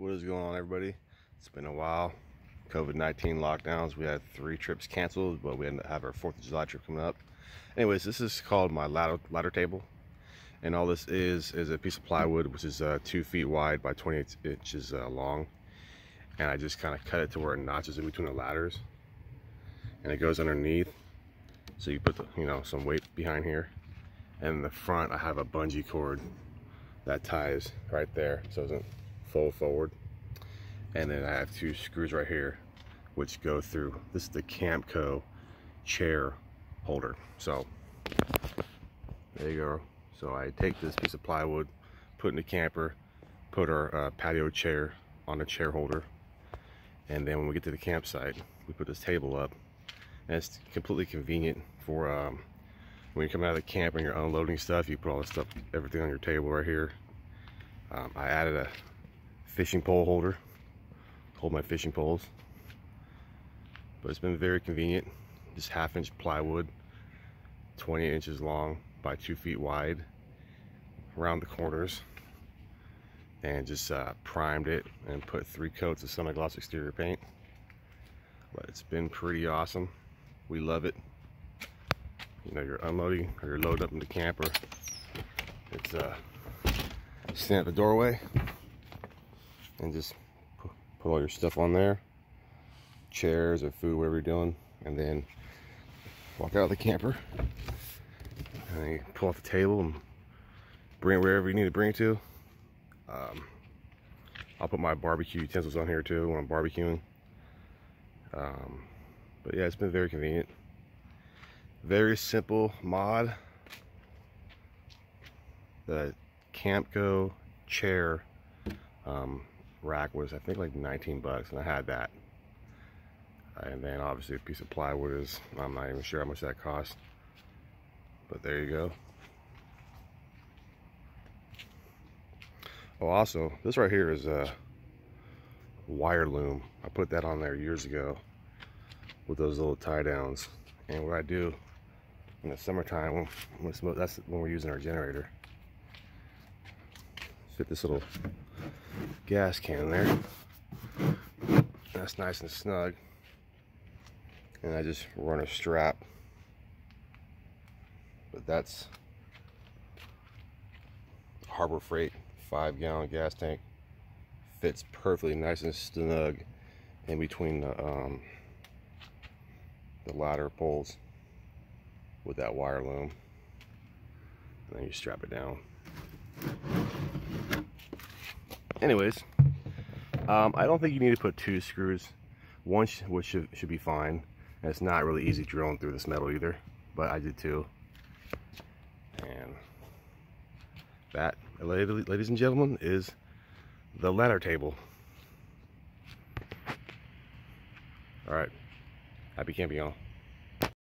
What is going on, everybody? It's been a while. COVID-19 lockdowns. We had three trips canceled, but we have our 4th of July trip coming up. Anyways, this is called my ladder, ladder table. And all this is, is a piece of plywood, which is uh, two feet wide by 28 inches uh, long. And I just kind of cut it to where it notches in between the ladders. And it goes underneath. So you put the, you know, some weight behind here. And in the front, I have a bungee cord that ties right there so it doesn't fold forward. And then I have two screws right here which go through. This is the Camco chair holder. So there you go. So I take this piece of plywood put in the camper put our uh, patio chair on the chair holder. And then when we get to the campsite we put this table up. And it's completely convenient for um, when you come out of the camp and you're unloading stuff, you put all the stuff, everything on your table right here. Um, I added a fishing pole holder, hold my fishing poles. But it's been very convenient. Just half inch plywood, 20 inches long by two feet wide around the corners. And just uh, primed it and put three coats of semi-gloss exterior paint. But it's been pretty awesome. We love it you know, you're unloading or you're loading up in the camper. It's uh, stand at the doorway and just put all your stuff on there, chairs or food, whatever you're doing, and then walk out of the camper and you pull off the table and bring it wherever you need to bring it to. Um, I'll put my barbecue utensils on here too when I'm barbecuing. Um, but yeah, it's been very convenient. Very simple mod. The Camco chair um, rack was I think like 19 bucks and I had that. And then obviously a piece of plywood is, I'm not even sure how much that cost. But there you go. Oh, also, this right here is a wire loom. I put that on there years ago with those little tie downs. And what I do in the summertime when, that's when we're using our generator fit this little gas can there that's nice and snug and I just run a strap but that's Harbor Freight five gallon gas tank fits perfectly nice and snug in between the um, the ladder poles with that wire loom. And then you strap it down. Anyways, um, I don't think you need to put two screws. One sh which should, should be fine. And it's not really easy drilling through this metal either, but I did too. And that, ladies and gentlemen, is the ladder table. All right, happy camping, y'all.